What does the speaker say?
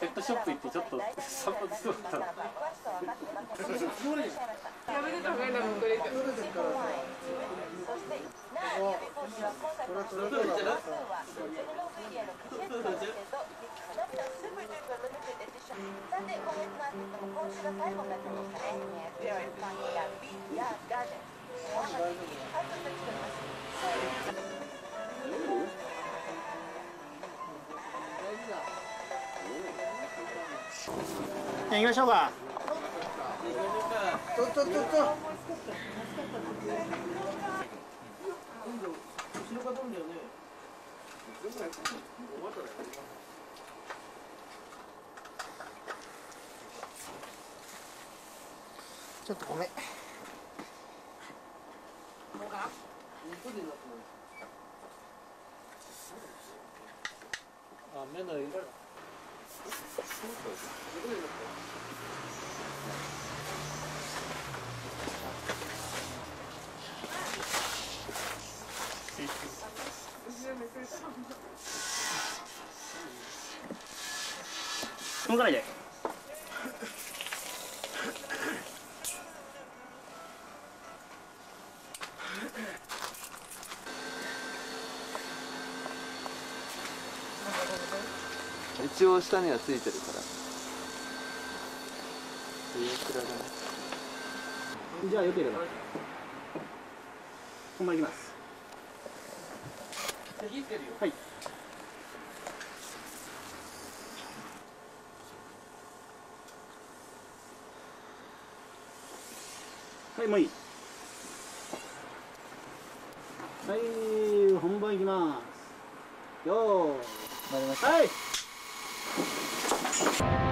ペットショップ行ってちょっと散髪してもらった。やめてた方がいいなもうこれそしてナー予備講師は今回の数は16エリアのカセットですけど皆さんすぐにはルミテッドエディションさて今月のアーティストも今週が最後になってましたね。行きましょうか。とっとっとっと。ちょっとごめん。あ目の色動かないで一応下にはついてるから。上くらだねじゃあよければ。本番いきます。はい。はいもういい。はい本番いきます。よー。いはい Thank you.